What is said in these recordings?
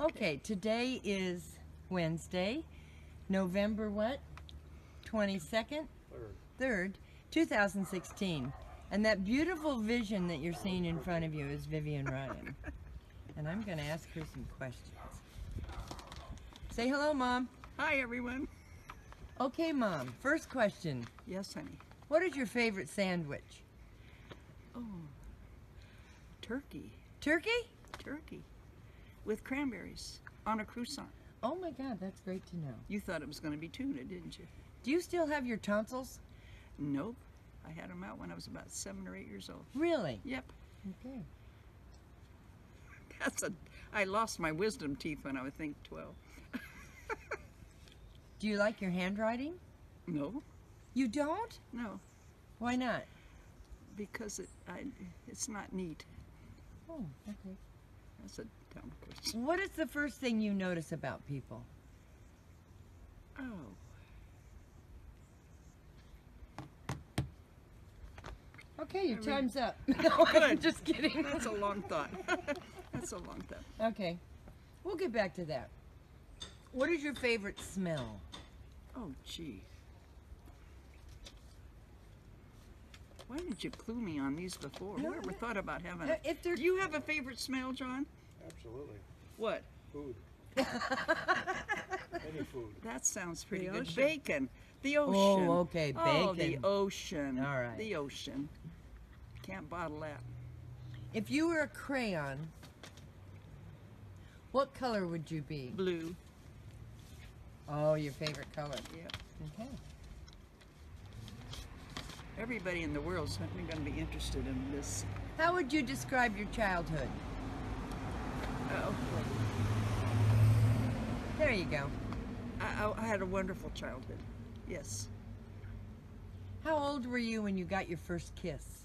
Okay, today is Wednesday, November what? 22nd? Third. 3rd, 2016. And that beautiful vision that you're seeing in front of you is Vivian Ryan. and I'm going to ask her some questions. Say hello, Mom. Hi, everyone. Okay, Mom. First question. Yes, honey. What is your favorite sandwich? Oh, turkey. Turkey? Turkey. With cranberries on a croissant. Oh my God, that's great to know. You thought it was going to be tuna, didn't you? Do you still have your tonsils? Nope. I had them out when I was about seven or eight years old. Really? Yep. Okay. That's a. I lost my wisdom teeth when I was think twelve. Do you like your handwriting? No, You don't? no, Why not? because it. I. It's not neat. Oh, okay. That's a dumb question. What is the first thing you notice about people? Oh. Okay, your I mean- time's up. no, I'm just kidding. That's a long thought. That's a long thought. Okay, we'll get back to that. What is your favorite smell? Oh, gee. Why didn't you clue me on these before? No, Who ever no. thought about having a... if Do you have a favorite smell, John? Absolutely. What? Food. Any food. That sounds pretty The good. ocean. Bacon. The oh, ocean. Oh, okay, Oh, the bacon. ocean. All right. The ocean. Can't bottle that. If you were a crayon, what color would you be? Blue. Oh, your favorite color. Yeah. Okay. Everybody in the world's going to be interested in this. How would you describe your childhood? Oh, There you go. I, I, had a wonderful childhood. Yes. How old were you when you got your first kiss?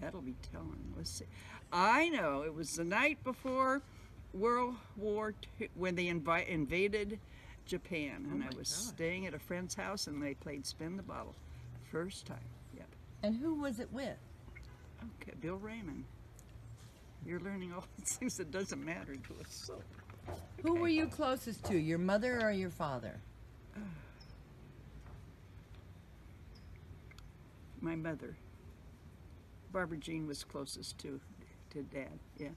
That'll be telling. Let's see. I know it was the night before World War II when they invi- invaded Japan, and oh my I was God. staying at a friend's house, and they played Spin the Bottle. First time. Yep. And who was it with? Okay, Bill Raymond. You're learning all the things that doesn't matter to us. So. Who were you closest to, your mother or your father? My mother. Barbara Jean was closest to to Dad. Yeah.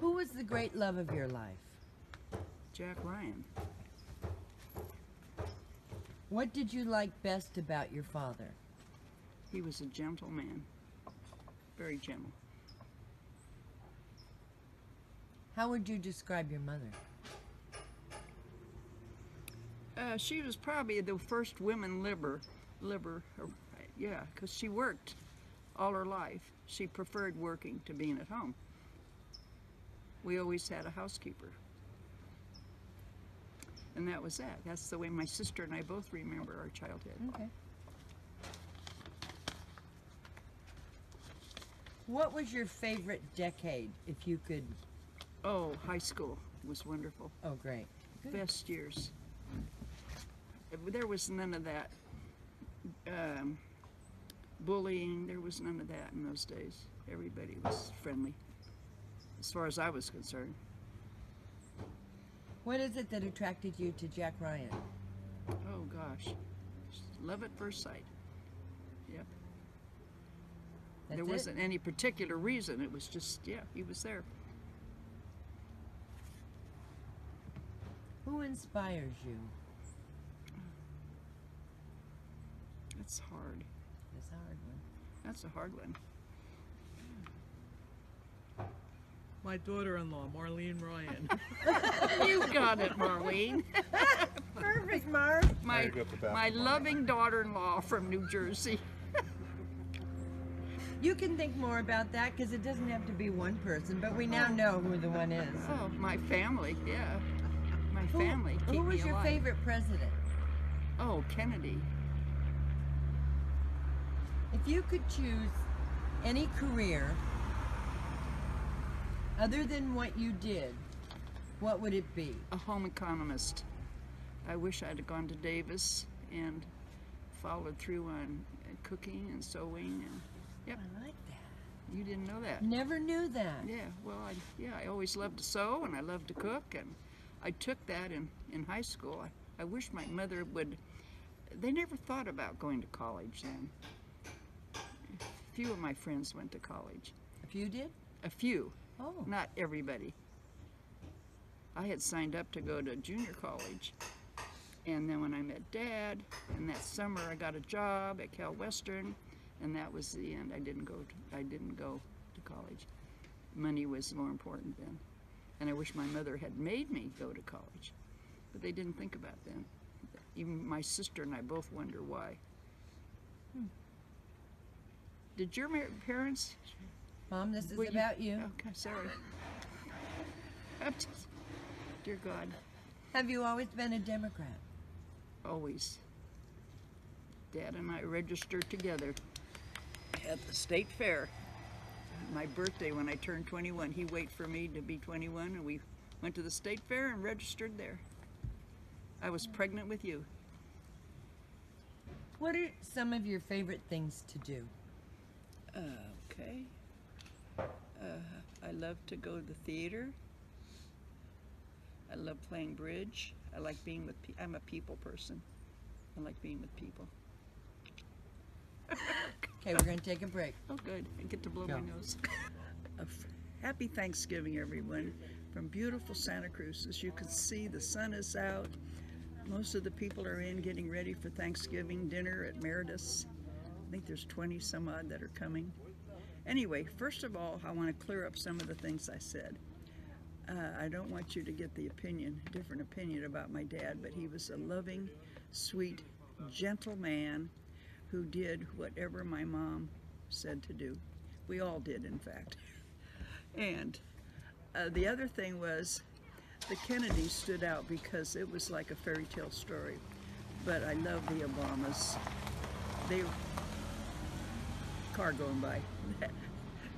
Who was the great love of your life? Jack Ryan. What did you like best about your father? He was a gentle man. Very gentle. How would you describe your mother? Uh, she was probably the first women liber, liber, or, yeah, because she worked all her life. She preferred working to being at home. We always had a housekeeper. And that was that. That's the way my sister and I both remember our childhood. Okay. What was your favorite decade, if you could? Oh, high school was wonderful. Oh, great. Good. Best years. There was none of that um, bullying. There was none of that in those days. Everybody was friendly, as far as I was concerned. What is it that attracted you to Jack Ryan? Oh gosh, love at first sight. Yep. That's there wasn't any particular reason. It was just yeah, he was there. Who inspires you? That's hard. That's a hard one. That's a hard one. My daughter-in-law, Marlene Ryan. you got it, Marlene. Perfect, Marv. My Gotta go up the my loving daughter-in-law from New Jersey. You can think more about that because it doesn't have to be one person, but we now know who the one is. Oh, my family, yeah. My Who- family. Who, was your alive. favorite president? Oh, Kennedy. If you could choose any career other than what you did, what would it be? A home economist. I wish I'd have gone to Davis and followed through on cooking and sewing and yep. I like that. You didn't know that? Never knew that. Yeah, well, I, yeah, I always loved to sew and I loved to cook, and I took that in, in high school. I, I wish my mother would. They never thought about going to college then. A few of my friends went to college. A few did? A few, Oh. not everybody. I had signed up to go to junior college, and then when I met Dad, and that summer I got a job at Cal Western, and that was the end. I didn't go. To, I didn't go to college. Money was more important then, and I wish my mother had made me go to college, but they didn't think about then. Even my sister and I both wonder why. Hmm. Did your parents Mom, this is Were you- about you. Okay, sorry. Dear God, Have you always been a Democrat? always. Dad and I registered together at the state fair. My birthday when I turned 21, he waited for me to be 21, and we went to the state fair and registered there. I was pregnant with you. What are some of your favorite things to do? Okay. Uh, I love to go to the theater. I love playing bridge. I like being with. Pe- I'm a people person. I like being with people. Okay, we're going to take a break. Oh, good. I get to blow Go. my nose. A f- Happy Thanksgiving, everyone, from beautiful Santa Cruz. As you can see, the sun is out. Most of the people are in getting ready for Thanksgiving dinner at Meredith's. I think there's 20 some odd that are coming. Anyway, first of all, I want to clear up some of the things I said. Uh, I don't want you to get the opinion, different opinion about my dad, but he was a loving, sweet, gentle man who did whatever my mom said to do. We all did, in fact. And uh, the other thing was the Kennedys stood out because it was like a fairy tale story. But I love the Obamas. They car going by.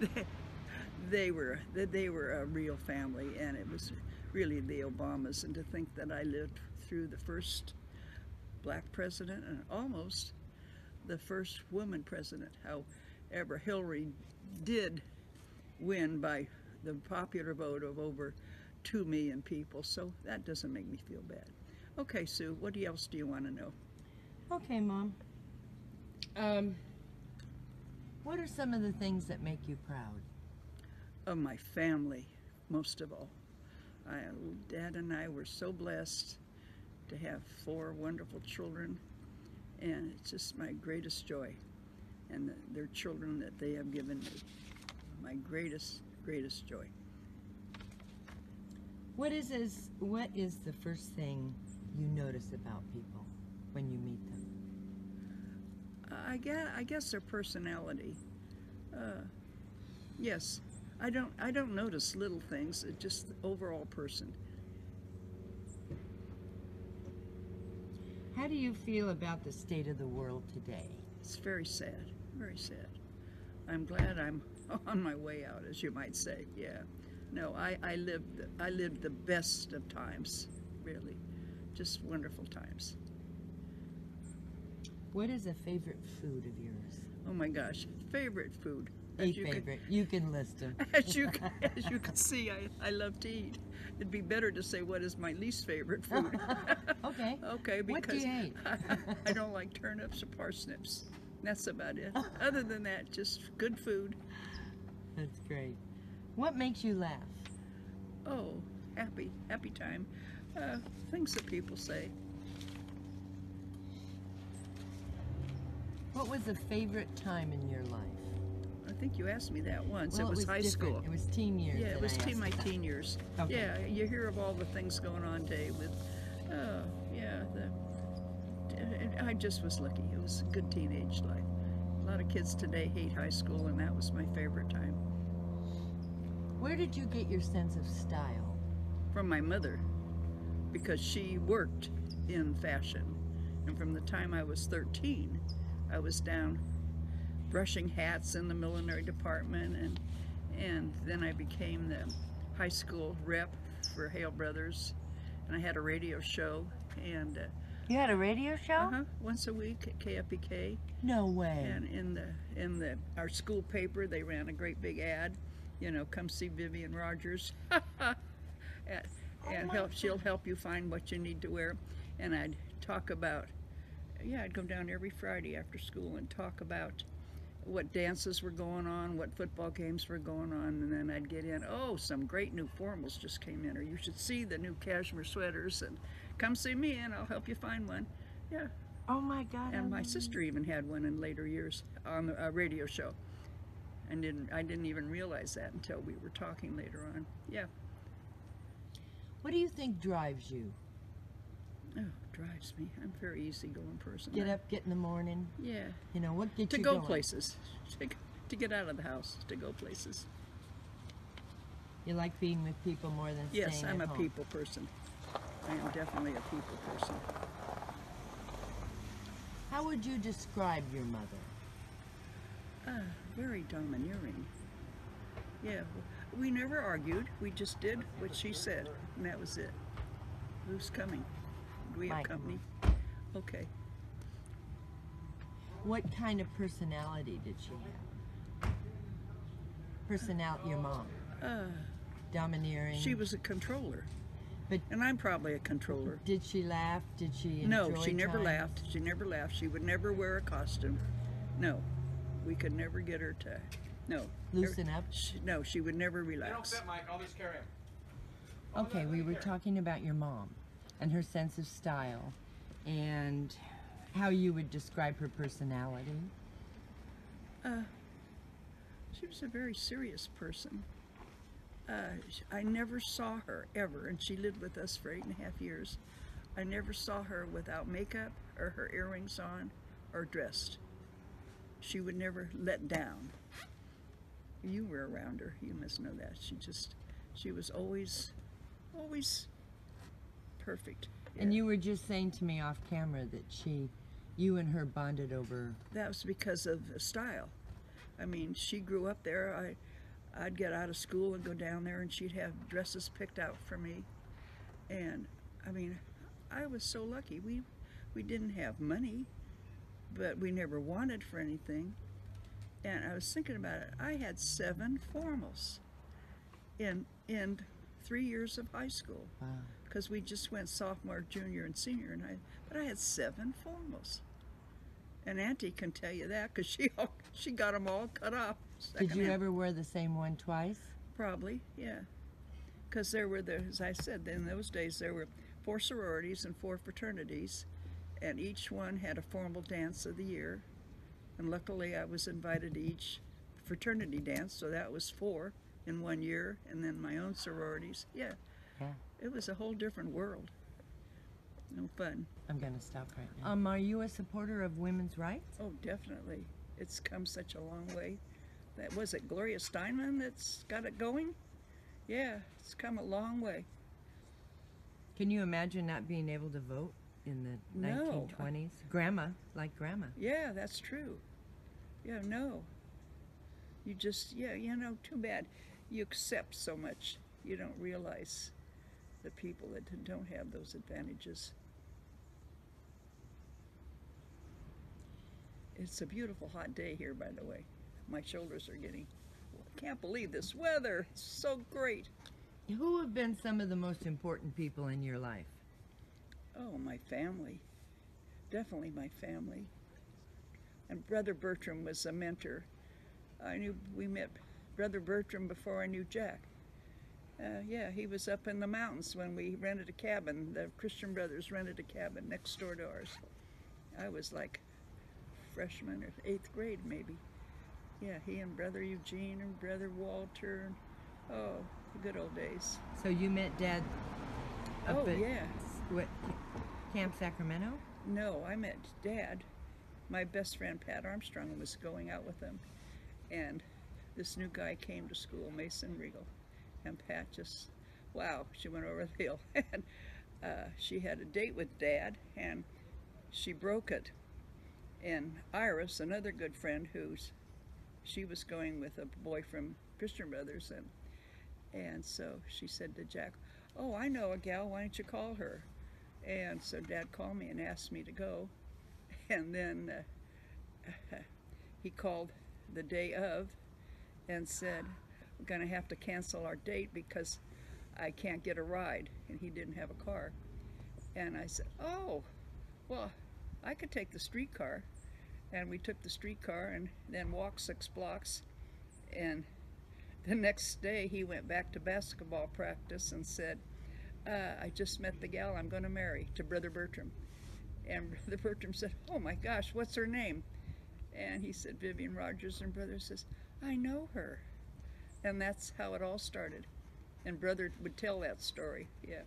they, were they were a real family, and it was really the Obamas. And to think that I lived through the first black president and almost the first woman president. However, Hillary did win by the popular vote of over 2 million people, so that doesn't make me feel bad. Okay, Sue, what else do you want to know? Okay, Mom. Um, what are some of the things that make you proud? Of my family, most of all. I, Dad and I were so blessed to have four wonderful children, and it's just my greatest joy. And the, their children that they have given me, my greatest, greatest joy. What is is what is the first thing you notice about people when you meet them? I guess, I guess their personality. Uh, yes, I don't I don't notice little things. It's just the overall person. Do you feel about the state of the world today? It's very sad, very sad. I'm glad I'm on my way out, as you might say. Yeah, no, I I lived I lived the best of times, really, just wonderful times. What is a favorite food of yours? Oh my gosh, favorite food. A you can- favorite. You can list them. As you as you can see, I, I love to eat. It'd be better to say what is my least favorite food. okay. okay, What do because you hate? I, don't like turnips or parsnips. That's about it. Other than that, just good food. That's great. What makes you laugh? Oh, happy, happy time. Uh, things that people say. What was a favorite time in your life? I think you asked me that once. Well, it was, high different. school. It was teen years. Yeah, it was teen, my teen years. Okay. Yeah, you hear of all the things going on today with, oh, yeah, the. I just was lucky. It was a good teenage life. A lot of kids today hate high school, and that was my favorite time. Where did you get your sense of style? From my mother, because she worked in fashion. And from the time I was 13, I was down brushing hats in the millinery department, and and then I became the high school rep for Hale Brothers, and I had a radio show, and uh, You had a radio show? Uh-huh. Once a week at KFBK. No way. And in the in the our school paper, they ran a great big ad. You know, come see Vivian Rogers, and, and help. She'll help you find what you need to wear. And I'd talk about. Yeah, I'd go down every Friday after school and talk about what dances were going on, what football games were going on, and then I'd get in. Oh, some great new formals just came in, or you should see the new cashmere sweaters, and come see me, and I'll help you find one. Yeah. oh my God. And my sister even had one in later years on the uh, radio show. And didn't I didn't even realize that until we were talking later on. Yeah. What do you think drives you? Oh, drives me. I'm a very easygoing person. Get up, get in the morning. Yeah. You know what gets To you go going? places. To, to get out of the house. To go places. You like being with people more than Yes, I'm a home. people person. I am definitely a people person. How would you describe your mother? Ah, very domineering. Yeah, we never argued. We just did what she said, and that was it. Who's coming? Do we have Mike. company? Okay. What kind of personality did she have? Personality, your mom. Uh, Domineering. she was a controller, But and I'm probably a controller. did she laugh? Did she No, enjoy she never times? laughed. She never laughed. She would never wear a costume. No, we could never get her to. No. Loosen up? She, no, she would never They don't relax. fit, Mike. I'll just carry them. Okay, we were talking about your mom and her sense of style and how you would describe her personality. Uh, she was a very serious person. Uh, I never saw her ever, and she lived with us for eight and a half years. I never saw her without makeup or her earrings on or dressed. She would never let down. You were around her, you must know that. She just, she was always, always perfect. And you were just saying to me off camera that she, you and her bonded over. that was because of style. I mean, she grew up there. I, I'd get out of school and go down there, and she'd have dresses picked out for me. And I mean, I was so lucky. We, we didn't have money, but we never wanted for anything. And I was thinking about it. I had seven formals in in three years of high school Wow. Because we just went sophomore, junior, and senior, and I but I had seven formals. And Auntie can tell you that because she all, she got them all cut off. Did you secondhand. ever wear the same one twice? Probably, yeah. Because there were the, as I said, in those days there were four sororities and four fraternities, and each one had a formal dance of the year. And luckily, I was invited to each fraternity dance, so that was four in one year, and then my own sororities. Yeah, Yeah. It was a whole different world. No fun. I'm going to stop right now. Um, are you a supporter of women's rights? Oh, definitely. It's come such a long way. That was it Gloria Steinman that's got it going? Yeah, it's come a long way. Can you imagine not being able to vote in the No. 1920s? Grandma, like grandma. Yeah, that's true. Yeah, no. You just, yeah, you know, too bad. You accept so much, you don't realize the people that don't have those advantages. It's a beautiful hot day here, by the way. My shoulders are getting. I can't believe this weather. It's so great. Who have been some of the most important people in your life? Oh, my family. Definitely my family. And Brother Bertram was a mentor. I knew we met Brother Bertram before I knew Jack. Uh, yeah, he was up in the mountains when we rented a cabin. The Christian Brothers rented a cabin next door to ours. I was like freshman or eighth grade, maybe. Yeah, he and Brother Eugene and Brother Walter. And, oh, the good old days. So you met Dad up Oh, at yeah. what, Camp Sacramento? No, I met Dad. My best friend Pat Armstrong was going out with them, and this new guy came to school, Mason Regal, and Pat just, wow, she went over the hill, and uh, she had a date with Dad, and she broke it. And Iris, another good friend, who's she was going with a boy from Christian Brothers, and and so she said to Jack, "Oh, I know a gal. Why don't you call her?" And so Dad called me and asked me to go. And then uh, he called the day of and said, going to have to cancel our date because I can't get a ride. And he didn't have a car. And I said, Oh, well, I could take the streetcar. And we took the streetcar and then walked six blocks. And the next day he went back to basketball practice and said, uh, I just met the gal I'm going to marry to Brother Bertram. And Brother Bertram said, Oh my gosh, what's her name? And he said, Vivian Rogers. And Brother says, I know her. And that's how it all started. And Brother would tell that story, yeah.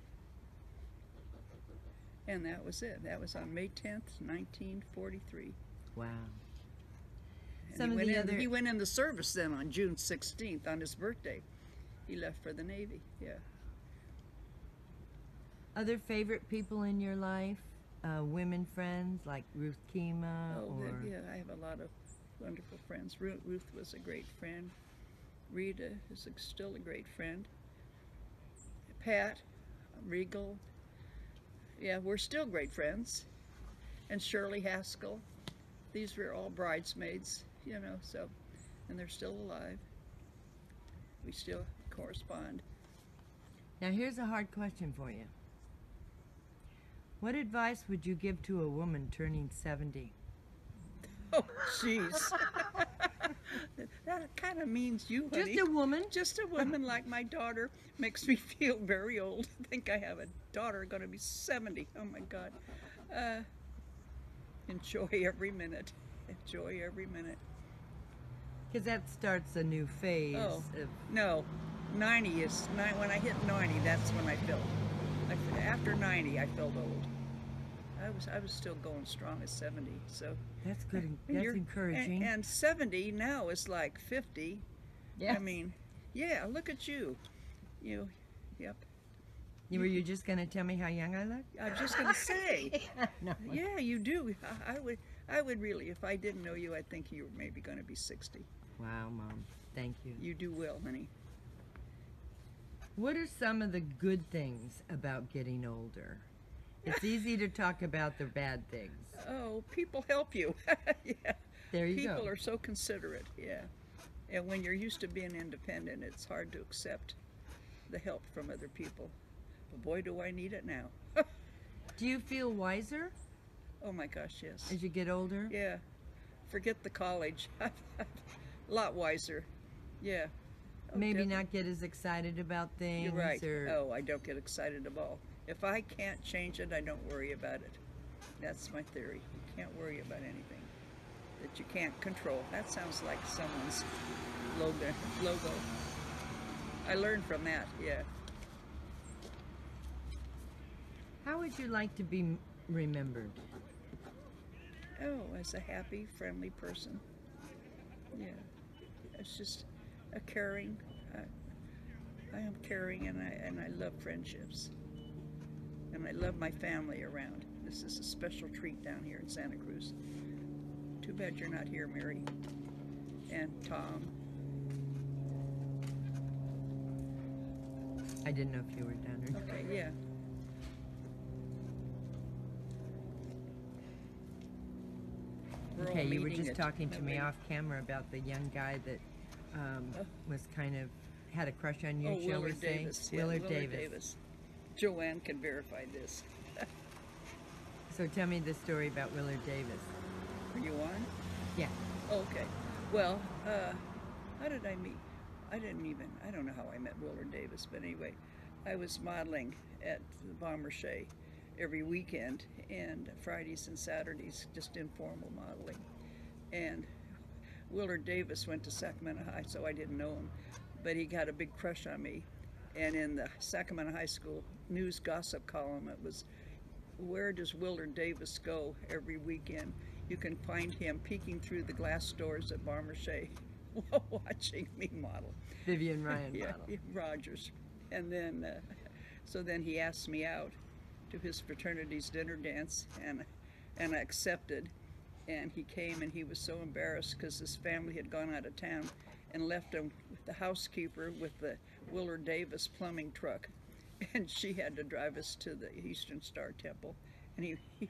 And that was it. That was on May 10th, 1943. Wow. And Some he of went the in, other he went in the service then on June 16th on his birthday. He left for the Navy. Yeah. other favorite people in your life, uh, women friends like Ruth Kima Oh, or yeah. I have a lot of wonderful friends. Ruth, Ruth was a great friend. Rita is still a great friend. Pat, Regal. Yeah, we're still great friends. And Shirley Haskell. These were all bridesmaids, you know. So, and they're still alive. We still correspond. Now, here's a hard question for you. What advice would you give to a woman turning 70? Oh, jeez. that kind of means you, honey. Just a woman? Just a woman like my daughter makes me feel very old. I think I have a daughter going to be 70. Oh my God. Uh, enjoy every minute. Enjoy every minute. Because that starts a new phase Oh. of No, 90 is, when I hit 90, that's when I felt. After 90, I felt old. I was, I was still going strong at 70, so. that's good. And That's you're- encouraging. And, and 70 now is like 50. yeah. I mean, yeah, look at you. You, yep. you, were you just going to tell me how young I look? I'm just gonna say, no. yeah, you do. I, I would, I would really, if I didn't know you, I'd think you were maybe gonna be 60. Wow, Mom. Thank you. You do well, honey. What are some of the good things about getting older? It's easy to talk about the bad things. Oh, people help you. yeah. There you People go. People are so considerate. Yeah. And when you're used to being independent, it's hard to accept the help from other people. But boy, do I need it now. Do you feel wiser oh my gosh, yes. as you get older? Yeah. Forget the college. a lot wiser. Yeah. Oh, Maybe definitely. not get as excited about things You're right. or Oh, I don't get excited at all. If I can't change it, I don't worry about it. That's my theory. You can't worry about anything that you can't control. That sounds like someone's logo. Logo. I learned from that. Yeah. how would you like to be remembered? Oh, as a happy, friendly person. Yeah. It's just a caring. I, I am caring, and I and I love friendships. And I love my family around. This is a special treat down here in Santa Cruz. Too bad you're not here, Mary. And Tom. I didn't know if you were down there. Okay, yeah. We're Okay, you were just talking to me off camera about the young guy that um, Oh. was kind of had a crush on you, Oh, shall Willard we say? Davis. Yeah, Willard, Willard Davis. Davis. Joanne can verify this. So tell me the story about Willard Davis. Are you on? Yeah. Okay. Well, uh, how did I meet? I didn't even, I don't know how I met Willard Davis, but anyway, I was modeling at the Bon Marché every weekend and Fridays and Saturdays, just informal modeling. And Willard Davis went to Sacramento High, so I didn't know him, but he got a big crush on me. And in the Sacramento High School news gossip column, it was, Where does Willard Davis go every weekend? You can find him peeking through the glass doors at Bon Marché watching me model. Vivian Ryan Yeah, model. yeah, Rogers. And then, uh, so then he asked me out to his fraternity's dinner dance, and and I accepted. And he came, and he was so embarrassed because his family had gone out of town and left him with the housekeeper with the Willard Davis plumbing truck. and she had to drive us to the Eastern Star Temple, and he, he,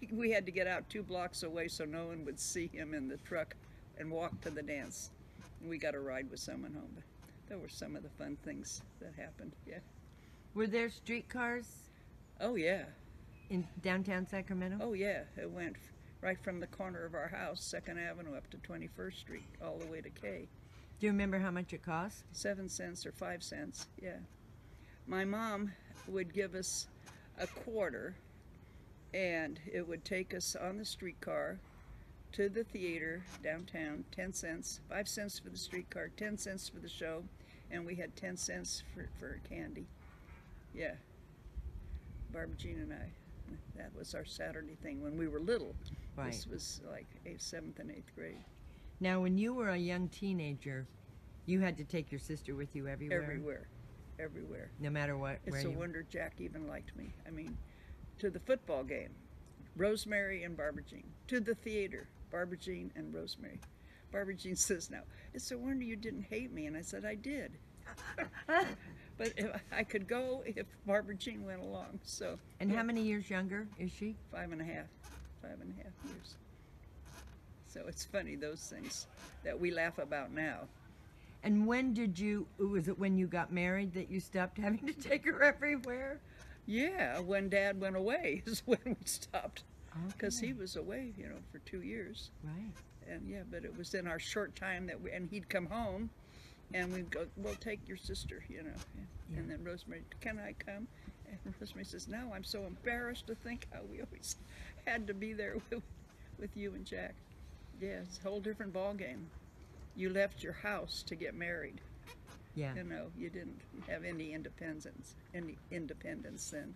he we had to get out two blocks away so no one would see him in the truck, and walk to the dance. And we got a ride with someone home. But there were some of the fun things that happened. Yeah. Were there streetcars Oh yeah. in downtown Sacramento? Oh yeah. It went right from the corner of our house, Second Avenue, up to Twenty First Street, all the way to K. Do you remember how much it cost? seven cents or five cents. Yeah. My mom would give us a quarter, and it would take us on the streetcar to the theater downtown. Ten cents, five cents for the streetcar, ten cents for the show, and we had ten cents for for candy. Yeah. Barbara Jean and I. That was our Saturday thing when we were little. Right. This was like eighth, seventh, and eighth grade. Now, when you were a young teenager, you had to take your sister with you everywhere. Everywhere, everywhere. No matter what. It's a you... wonder Jack even liked me. I mean, to the football game, Rosemary and Barbara Jean. To the theater, Barbara Jean and Rosemary. Barbara Jean says, "Now it's a wonder you didn't hate me," and I said, "I did." but if I could go if Barbara Jean went along. So And yeah, how many years younger is she? five and a half, five and a half years. So it's funny those things that we laugh about now. And when did you? Was it when you got married that you stopped having to take her everywhere? Yeah, when Dad went away is when we stopped because Okay. he was away, you know, for two years. Right. and yeah, but it was in our short time that we, and he'd come home, and we'd go, "We'll take your sister," you know. Yeah. And then Rosemary, "Can I come?" And Rosemary says, "No, I'm so embarrassed to think how we always had to be there with, with you and Jack." Yeah, it's a whole different ball game. You left your house to get married. Yeah. You know, you didn't have any independence, any independence then.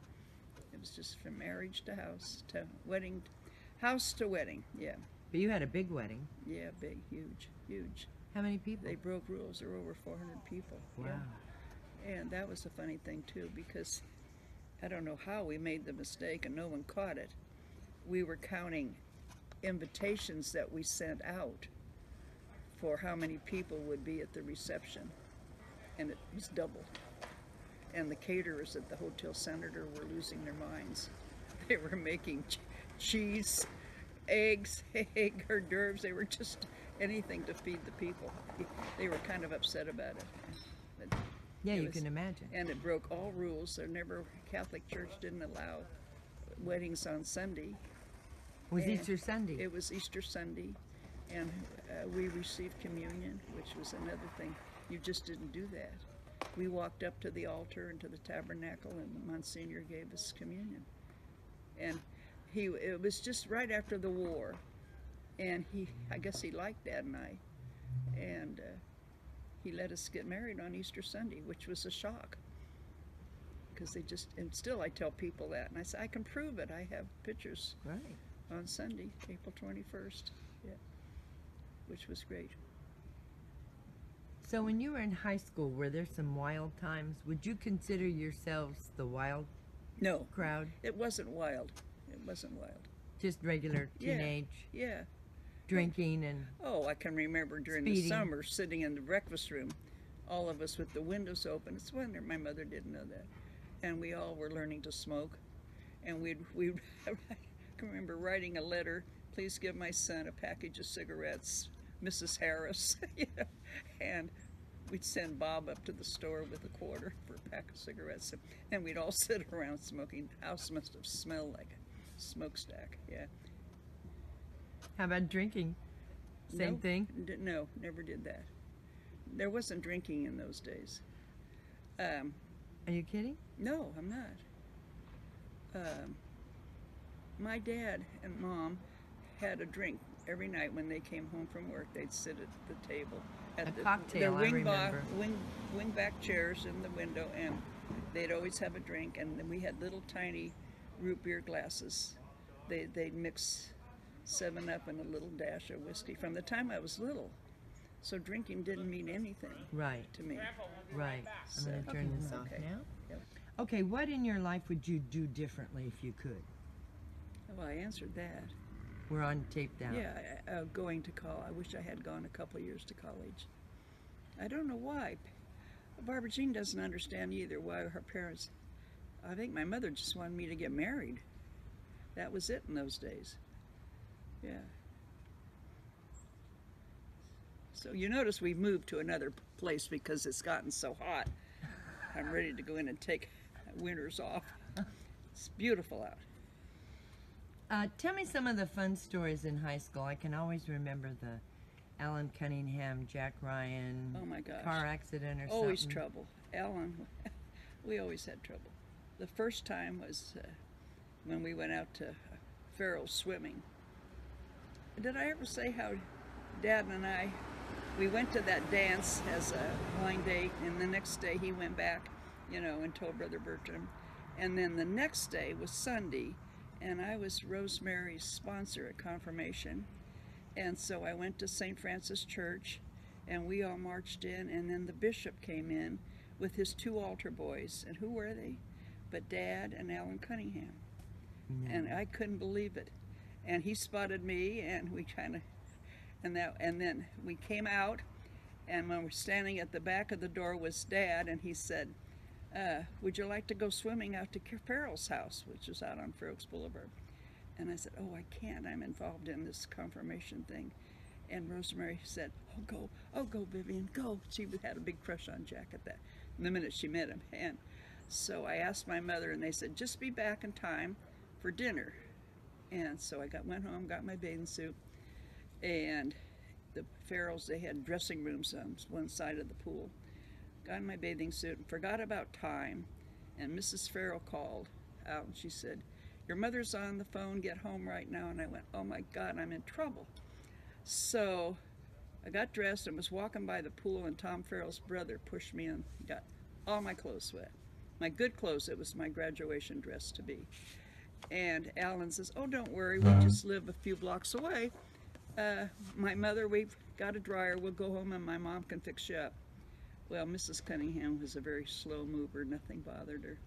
It was just from marriage to house to wedding, house to wedding. Yeah, But you had a big wedding. yeah, big, huge, huge. How many people? They broke rules. There were over 400 people. wow. Yeah. And that was a funny thing, too, because I don't know how we made the mistake and no one caught it. We were counting invitations that we sent out for how many people would be at the reception, and it was double. And the caterers at the Hotel Senator were losing their minds. They were making ch- cheese, eggs, egg hors d'oeuvres. They were just anything to feed the people. They were kind of upset about it. But Yeah, it you was- can imagine. and it broke all rules. There never Catholic Church didn't allow weddings on Sunday. It was and Easter Sunday. It was Easter Sunday, and uh, we received communion, which was another thing. You just didn't do that. We walked up to the altar and to the tabernacle, and Monsignor gave us communion. And he, it was just right after the war, and he, I guess he liked Dad and I, and uh, he let us get married on Easter Sunday, which was a shock. Because they just, and still I tell people that, and I say, I can prove it. I have pictures right. On Sunday, April 21st. Yeah. Which was great. So when you were in high school, were there some wild times? Would you consider yourselves the wild No, crowd? it wasn't wild. It wasn't wild. Just regular teenage Yeah. drinking and Oh, I can remember during the summer sitting in the breakfast room, all of us with the windows open. It's a wonder my mother didn't know that. And we all were learning to smoke. And we'd, we'd I can remember writing a letter, please give my son a package of cigarettes, Mrs. Harris. you know, and we'd send Bob up to the store with a quarter for a pack of cigarettes. And we'd all sit around smoking. The house must have smelled like a smokestack. Yeah. how about drinking? Same No, thing. d- no, never did that. There wasn't drinking in those days. Um, Are you kidding? no, I'm not. Um, my dad and mom had a drink every night when they came home from work. They'd sit at the table at A the, cocktail, the I wing, ba- remember. wing wing back chairs in the window, and they'd always have a drink. And then we had little tiny root beer glasses. They they'd mix Seven Up and a little dash of whiskey from the time I was little. So drinking didn't mean anything Right. to me. Right. I'm going to So- turn this off Okay. now. Yep. Okay, what in your life would you do differently if you could? Well, I answered that. We're on tape now. Yeah, uh, going to college. I wish I had gone a couple years to college. I don't know why. Barbara Jean doesn't understand either why her parents. I think my mother just wanted me to get married. That was it in those days. Yeah. So you notice we've moved to another place because it's gotten so hot. I'm ready to go in and take winters off. It's beautiful out. Uh, tell me some of the fun stories in high school. I can always remember the Alan Cunningham, Jack Ryan Oh my gosh. car accident or Always something. trouble. Alan, we always had trouble. The first time was uh, when we went out to Farrell swimming. Did I ever say how Dad and I, we went to that dance as a blind date, and the next day he went back, you know, and told Brother Bertram. And then the next day was Sunday, and I was Rosemary's sponsor at confirmation. And so I went to St. Francis Church, and we all marched in, and then the bishop came in with his two altar boys. And who were they? But Dad and Alan Cunningham. No. And I couldn't believe it. And he spotted me, and we kind of, and that, and then we came out, and when we're standing at the back of the door was Dad, and he said, uh, "Would you like to go swimming out to Farrell's house, which is out on Fair Oaks Boulevard?" And I said, "Oh, I can't. I'm involved in this confirmation thing." And Rosemary said, "Oh, go, oh, go, Vivian, go." She had a big crush on Jack at that the minute she met him, and so I asked my mother, and they said, "Just be back in time for dinner." And so I got went home, got my bathing suit, and the Farrells they had dressing rooms on one side of the pool. Got in my bathing suit and forgot about time, and Mrs. Farrell called out and she said, "Your mother's on the phone. Get home right now." And I went, "Oh my God, I'm in trouble." So I got dressed and was walking by the pool, and Tom Farrell's brother pushed me in, got all my clothes wet. My good clothes, it was my graduation dress to be. And Alan says, Oh, don't worry, we just live a few blocks away. Uh, my mother, we've got a dryer, we'll go home and my mom can fix you up. Well, Mrs. Cunningham was a very slow mover, nothing bothered her.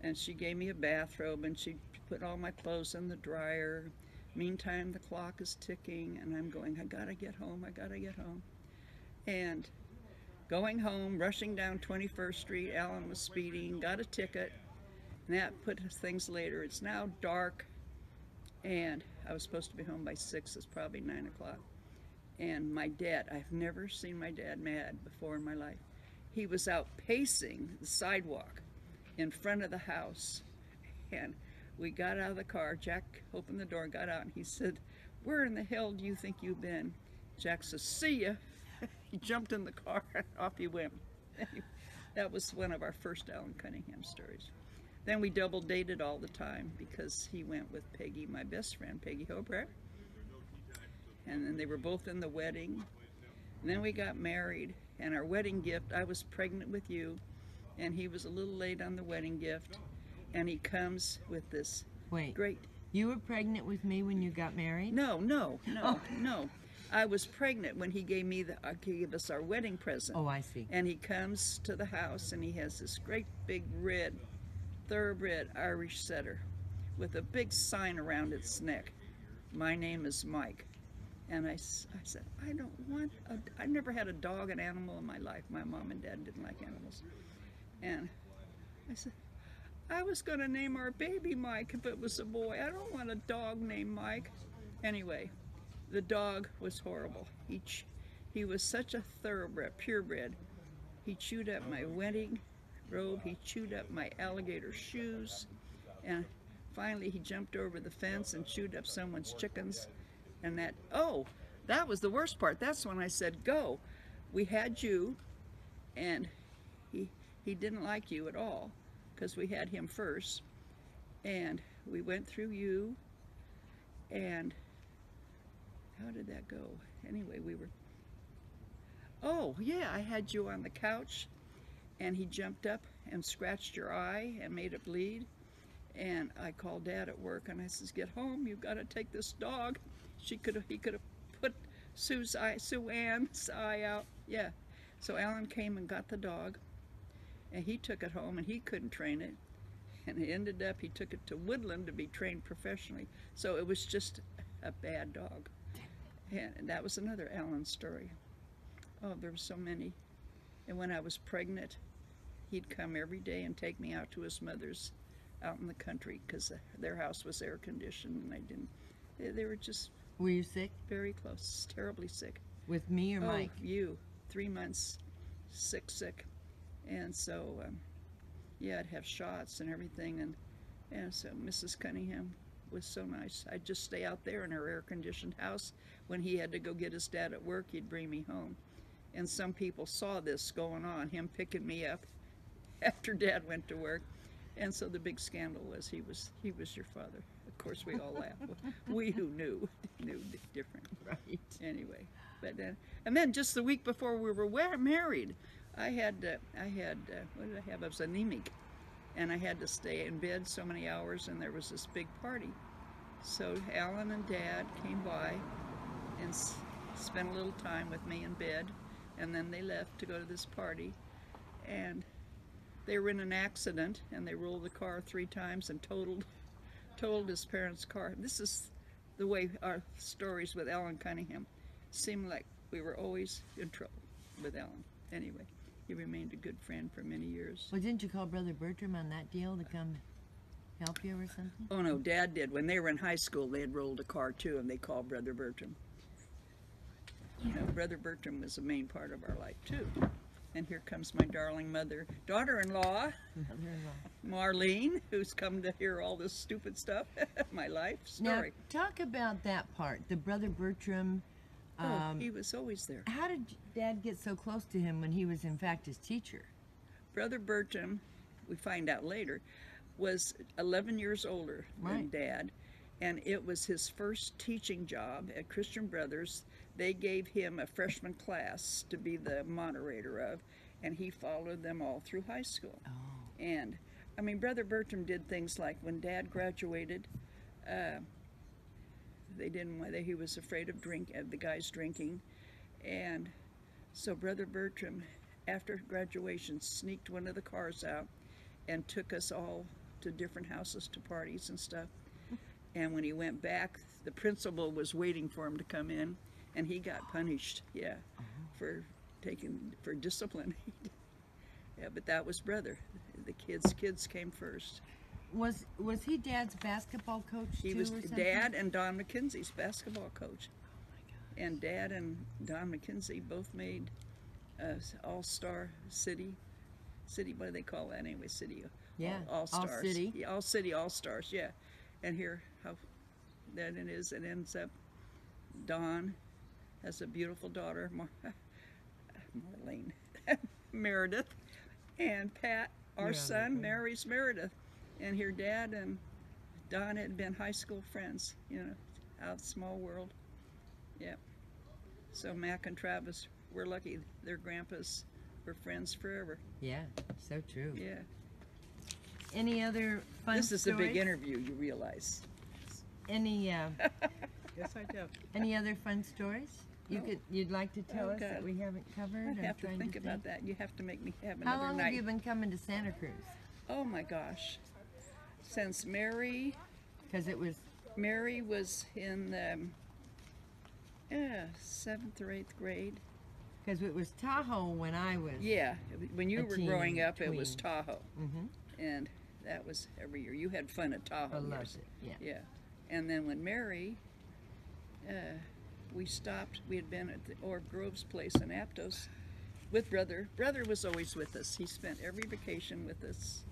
And she gave me a bathrobe and she put all my clothes in the dryer. Meantime, the clock is ticking and I'm going, I gotta get home, I gotta get home. And going home, rushing down 21st Street, Alan was speeding, got a ticket. And that put things later. It's now dark, and I was supposed to be home by six. It's probably nine o'clock. And my dad, I've never seen my dad mad before in my life. He was out pacing the sidewalk in front of the house, and we got out of the car. Jack opened the door, got out, and he said, "Where in the hell do you think you've been?" Jack says, "See ya." he jumped in the car, and off he went. that was one of our first Alan Cunningham stories. Then we double dated all the time because he went with Peggy, my best friend, Peggy Hobrecht. And then they were both in the wedding. And then we got married, and our wedding gift, I was pregnant with you, and he was a little late on the wedding gift. And he comes with this Wait, great. you were pregnant with me when you got married? No, no, no, no. I was pregnant when he gave me the, uh, he gave us our wedding present. Oh, I see. And he comes to the house and he has this great big red, thoroughbred Irish setter with a big sign around its neck. My name is Mike. And I, I said, I don't want, a, I never had a dog, an animal in my life. My mom and dad didn't like animals. And I said, I was going to name our baby Mike if it was a boy. I don't want a dog named Mike. Anyway, the dog was horrible. He, he was such a thoroughbred, purebred. He chewed up my wedding robe. He chewed up my alligator shoes. And finally, he jumped over the fence and chewed up someone's chickens. And that, oh, that was the worst part. That's when I said, go. We had you, and he, he didn't like you at all because we had him first. And we went through you, and how did that go? Anyway, we were. Oh, yeah, I had you on the couch, and he jumped up and scratched your eye and made it bleed. And I called Dad at work, and I says, "Get home! You've got to take this dog. She could have. He could have put Sue's eye, Sue Ann's eye out. Yeah." So Alan came and got the dog, and he took it home, and he couldn't train it, and it ended up he took it to Woodland to be trained professionally. So it was just a bad dog. And that was another Alan story. Oh, there were so many. And when I was pregnant, he'd come every day and take me out to his mother's out in the country because their house was air conditioned and I didn't. They, they were just Were you sick very close, terribly sick. with me or oh, Mike? you, three months, sick, sick, and so um, yeah, I'd have shots and everything, and and so Mrs. Cunningham was so nice. I'd just stay out there in her air-conditioned house. When he had to go get his dad at work, he'd bring me home, and some people saw this going on, him picking me up after Dad went to work, and so the big scandal was he was he was your father. Of course, we all laughed. we who knew knew different Right. anyway. But then, and then just the week before we were married, I had uh, I had uh, what did I have? I was anemic, and I had to stay in bed so many hours, and there was this big party. So Alan and Dad came by and s- spent a little time with me in bed, and then they left to go to this party, and they were in an accident, and they rolled the car three times and totaled totaled his parents' car. This is the way our stories with Alan Cunningham seemed like we were always in trouble with Alan. Anyway, he remained a good friend for many years. Well, didn't you call Brother Bertram on that deal to come help you or something? Oh no, Dad did. When they were in high school, they had rolled a car too, and they called Brother Bertram. You know, Brother Bertram was a main part of our life too. And here comes my darling mother, daughter-in-law, Marlene, who's come to hear all this stupid stuff, my life Now, story. talk about that part. The Brother Bertram. oh, Um, he was always there. how did Dad get so close to him when he was, in fact, his teacher? Brother Bertram, we find out later, was 11 years older than Dad, and it was his first teaching job at Christian Brothers. They gave him a freshman class to be the moderator of, and he followed them all through high school. Oh. And I mean, Brother Bertram did things like when Dad graduated, uh, they didn't. whether He was afraid of drink, of the guys drinking, and so Brother Bertram, after graduation, sneaked one of the cars out and took us all to different houses to parties and stuff. And when he went back, the principal was waiting for him to come in, and he got punished. Yeah, for taking for discipline. yeah, but that was brother. The kids kids came first. Was was he Dad's basketball coach He too, was dad and Don McKenzie's basketball coach. oh And dad and Don McKenzie both made uh, all star city. City, what do they call that anyway? City. Yeah, all, All stars. City. Yeah, all city, all stars. Yeah, and here how that it is. It ends up. Don has a beautiful daughter, Mar- Marlene, Meredith, and Pat, our Yeah, son, okay. marries Meredith, and here dad and Don had been high school friends. You know, out small world. Yeah. So Mac and Travis, we're lucky. Their grandpas were friends forever. Yeah, so true. Yeah. Any other fun this is a big interview. You realize. Any uh, Yes, I do. any other fun stories you could you'd like to tell Oh, us that God. we haven't covered? I I'm have to trying think about that. You have to make me have How another long night. have you been coming to Santa Cruz? Oh my gosh. Since Mary Because it was Mary was in um, yeah, seventh or eighth grade. because it was Tahoe when I was. Yeah. When you A were teen, growing up it was tween. Tahoe. Mm-hmm. And that was every year. You had fun at Tahoe. I loved years. it. Yeah. Yeah. And then when Mary, uh, we stopped, we had been at the Orb Groves place in Aptos with Brother. Brother was always with us. He spent every vacation with us.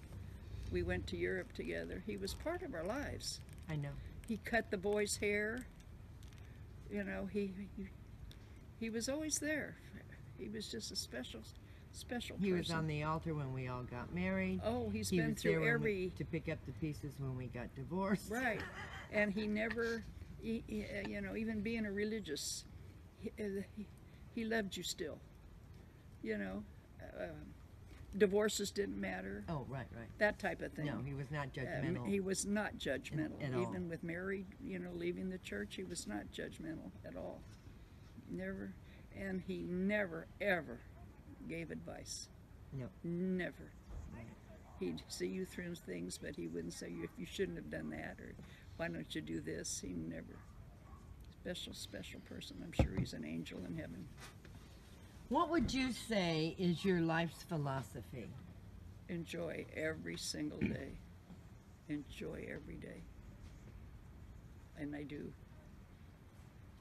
We went to Europe together. He was part of our lives. I know. He cut the boys' hair. You know, he he, he was always there. He was just a special, special He person. was on the altar when we all got married. Oh, he's he been through when we- every to pick up the pieces when we got divorced. Right, and he never, you know, even being a religious, he, uh, loved you still. You know, uh, divorces didn't matter, Oh, right, right. that type of thing. No, he was not Um, judgmental. he was not judgmental. at all. Even with Mary, you know, leaving the church, he was not judgmental at all. Never, and he never ever gave advice. No. Never. He'd see you through things, but he wouldn't say you if you shouldn't have done that or why don't you do this. He never. Special, special person. I'm sure he's an angel in heaven. What would you say is your life's philosophy? Enjoy every single day. Enjoy every day. And I do.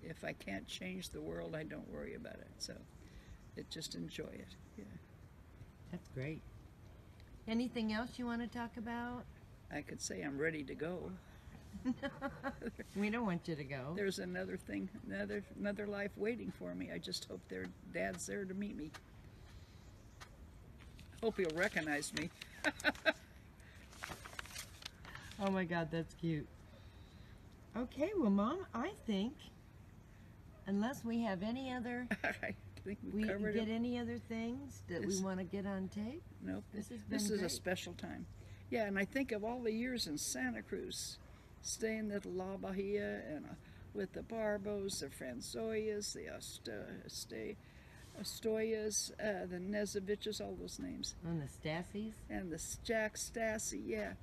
If I can't change the world, I don't worry about it. So, it just enjoy it. Yeah. That's great. Anything else you want to talk about? I could say I'm ready to go. we don't want you to go. There's another thing, another another life waiting for me. I just hope their dad's there to meet me. Hope he'll recognize me. Oh my God, that's cute. Okay, well, Mom, I think unless we have any other, we, we get it. any other things that we want to get on tape. Nope. This This is a special time. Yeah, and I think of all the years in Santa Cruz, staying at La Bahia and uh, with the Barbos, the Franzoyas, the Asto- Astoyas, uh, the Nezeviches, all those names. And the Stassies, and the Jack Stassi. Yeah.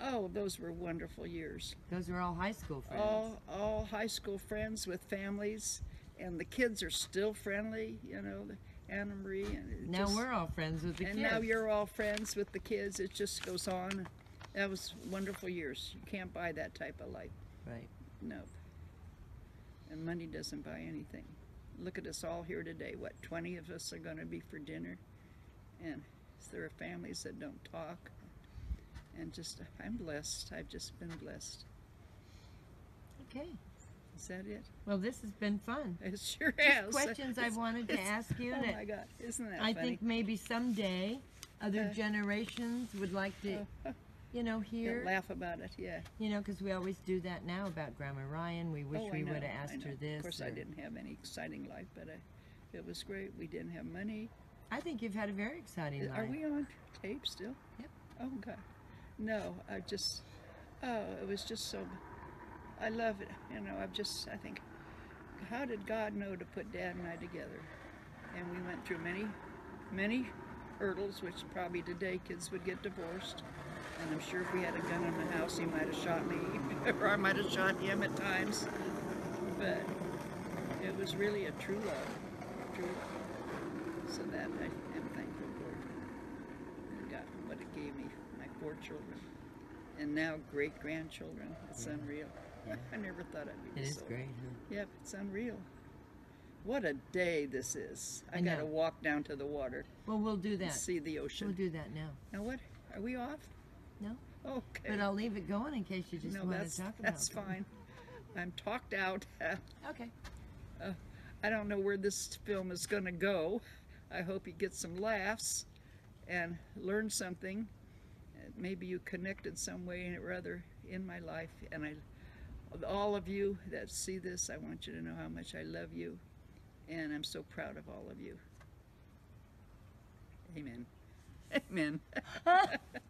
Oh, those were wonderful years. those were all high school friends. all all high school friends with families, and the kids are still friendly. You know, Anna Marie and now just- we're all friends with the and kids. And now you're all friends with the kids. It just goes on. That was wonderful years. You can't buy that type of life. right. No. And money doesn't buy anything. Look at us all here today. What, 20 of us are going to be for dinner? And there are families that don't talk. And just, I'm blessed. I've just been blessed. Okay. Is that it? Well, this has been fun. It sure has. Questions I've wanted to ask you Oh that my God, isn't that I funny? think maybe someday other Uh, generations would like to, Uh, you know, hear. laugh about it, yeah. You know, because we always do that now about Grandma Ryan. We wish oh, we would have asked her this. Of course, I didn't have any exciting life, but I, it was great. We didn't have money. I think you've had a very exciting uh, Is- life. Are we on tape still? Yep. Oh God, no. I just, oh, it was just so. I love it. You know, I've just, I think, how did God know to put Dad and I together? And we went through many, many hurdles, which probably today kids would get divorced. And I'm sure if we had a gun in the house, he might have shot me, or I might have shot him at times. But it was really a true love, true love. So that I am thankful for. And God, what it gave me, my four children, and now great grandchildren. It's Yeah. unreal. Yeah. I never thought I'd be It is great, huh? Yep, it's unreal. What a day this is. I, I gotta know. walk down to the water Well, we'll do that. see the ocean. We'll do that now. Now what? Are we off? No? Okay. But I'll leave it going in case you just no, want to talk about it. that's something. fine. I'm talked out. Okay. I don't know where this film is going to go. I hope you get some laughs and learn something. Uh, Maybe you connected some way or other in my life. And I, all of you that see this, I want you to know how much I love you. And I'm so proud of all of you. Amen. Amen.